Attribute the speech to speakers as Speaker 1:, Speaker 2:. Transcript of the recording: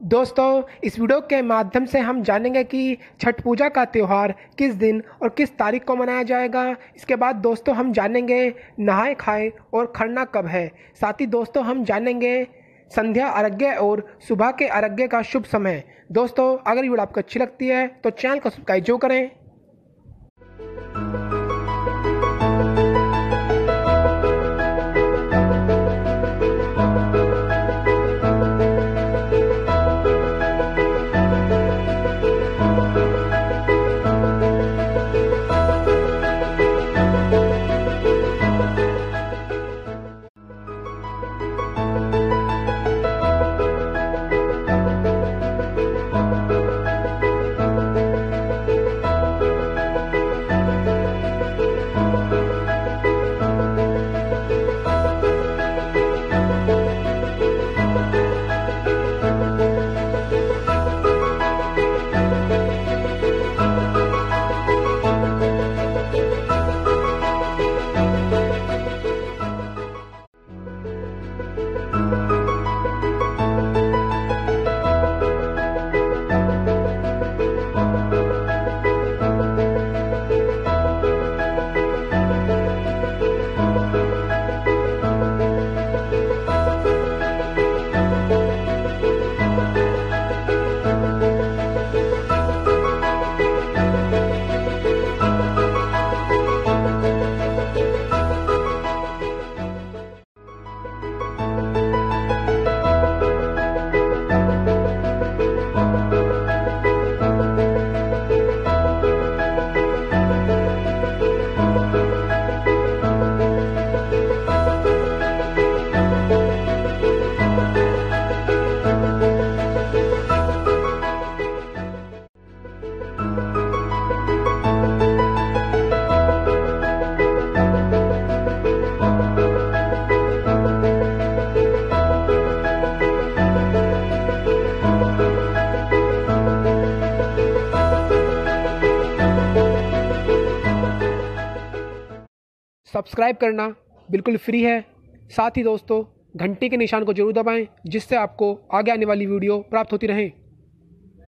Speaker 1: दोस्तों, इस वीडियो के माध्यम से हम जानेंगे कि छठ पूजा का त्यौहार किस दिन और किस तारीख को मनाया जाएगा। इसके बाद दोस्तों, हम जानेंगे नहाए खाए और खरना कब है। साथ ही दोस्तों, हम जानेंगे संध्या अर्घ्य और सुबह के अर्घ्य का शुभ समय। दोस्तों, अगर ये वीडियो आपको अच्छी लगती है तो चैनल को सब्सक्राइब जो करें। सब्सक्राइब करना बिल्कुल फ्री है। साथ ही दोस्तों, घंटी के निशान को ज़रूर दबाएँ, जिससे आपको आगे आने वाली वीडियो प्राप्त होती रहें।